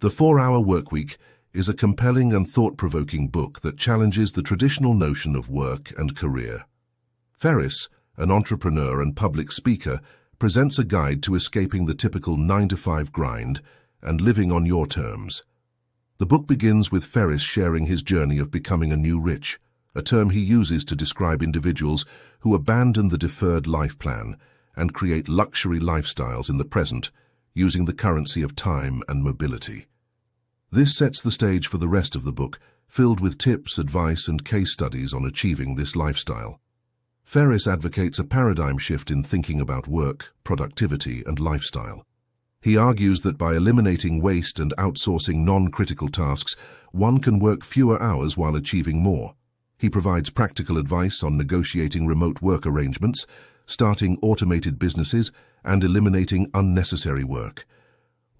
The Four-Hour Workweek is a compelling and thought-provoking book that challenges the traditional notion of work and career. Ferriss, an entrepreneur and public speaker, presents a guide to escaping the typical 9-to-5 grind and living on your terms. The book begins with Ferriss sharing his journey of becoming a new rich, a term he uses to describe individuals who abandon the deferred life plan and create luxury lifestyles in the present using the currency of time and mobility. This sets the stage for the rest of the book, filled with tips, advice and case studies on achieving this lifestyle. Ferriss advocates a paradigm shift in thinking about work, productivity and lifestyle. He argues that by eliminating waste and outsourcing non-critical tasks, one can work fewer hours while achieving more. He provides practical advice on negotiating remote work arrangements, starting automated businesses, and eliminating unnecessary work.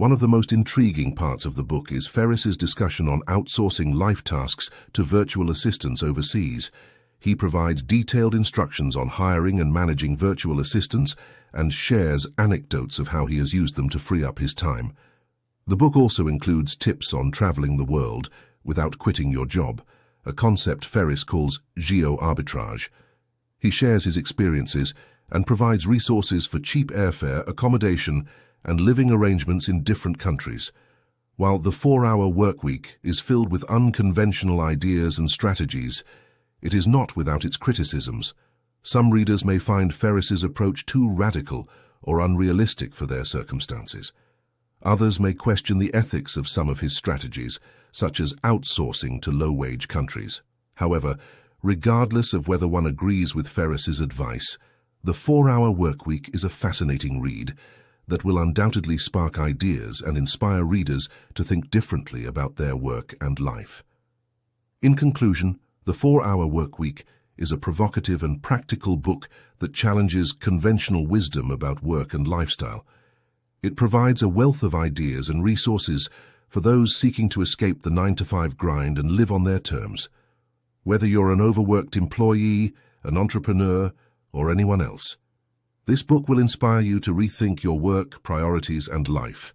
One of the most intriguing parts of the book is Ferriss's discussion on outsourcing life tasks to virtual assistants overseas. He provides detailed instructions on hiring and managing virtual assistants and shares anecdotes of how he has used them to free up his time. The book also includes tips on traveling the world without quitting your job, a concept Ferriss calls geo-arbitrage. He shares his experiences and provides resources for cheap airfare, accommodation, and living arrangements in different countries, while the four-hour workweek is filled with unconventional ideas and strategies, it is not without its criticisms. Some readers may find Ferriss's approach too radical or unrealistic for their circumstances. Others may question the ethics of some of his strategies, such as outsourcing to low-wage countries. However, regardless of whether one agrees with Ferriss's advice, the four-hour workweek is a fascinating read that will undoubtedly spark ideas and inspire readers to think differently about their work and life. In conclusion, The Four-Hour Workweek is a provocative and practical book that challenges conventional wisdom about work and lifestyle. It provides a wealth of ideas and resources for those seeking to escape the 9-to-5 grind and live on their terms. Whether you're an overworked employee, an entrepreneur, or anyone else, this book will inspire you to rethink your work, priorities, and life.